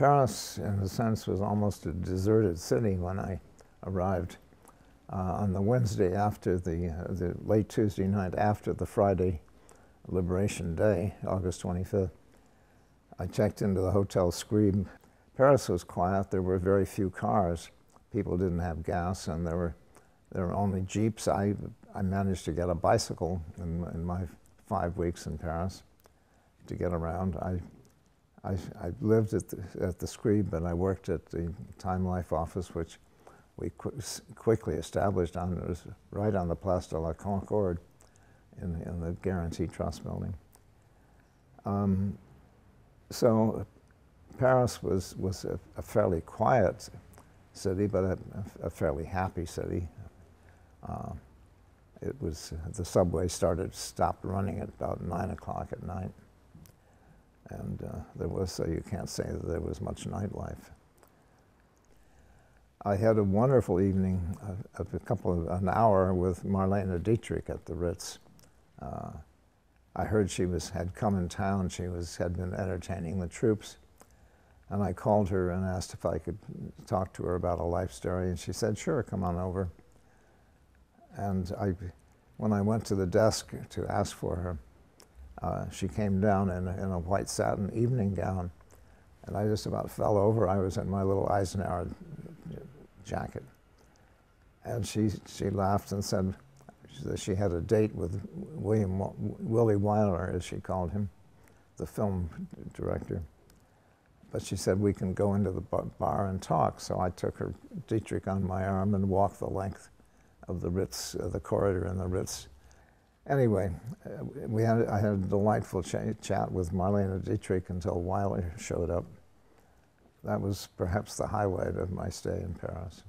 Paris, in a sense, was almost a deserted city when I arrived uh, on the Wednesday after the, uh, the late Tuesday night after the Friday Liberation Day, August 25th. I checked into the Hotel Scribe. Paris was quiet. There were very few cars. People didn't have gas, and there were, there were only jeeps. I, I managed to get a bicycle in, in my five weeks in Paris to get around. I, I, I lived at the, at the Scribe, and I worked at the Time Life office, which we qu quickly established on it was right on the Place de la Concorde in, in the Guarantee Trust building. Um, so Paris was, was a, a, fairly quiet city, but a, a fairly happy city. Uh, it was, the subway started, stopped running at about nine o'clock at night. And uh, there was, so you can't say that there was much nightlife. I had a wonderful evening of, of, a couple of an hour with Marlene Dietrich at the Ritz. Uh, I heard she was had come in town. She was had been entertaining the troops, and I called her and asked if I could talk to her about a life story, and she said, "Sure, come on over." And I, when I went to the desk to ask for her, uh, she came down in, in a white satin evening gown, and I just about fell over. I was in my little Eisenhower jacket. And she, she laughed and said that she had a date with William Willie Wyler, as she called him, the film director. But she said we can go into the bar and talk. So I took her Dietrich on my arm and walked the length of the Ritz, uh, the corridor in the Ritz. Anyway, uh, we had, I had a delightful ch chat with Marlene Dietrich until Wyler showed up that was perhaps the highlight of my stay in Paris.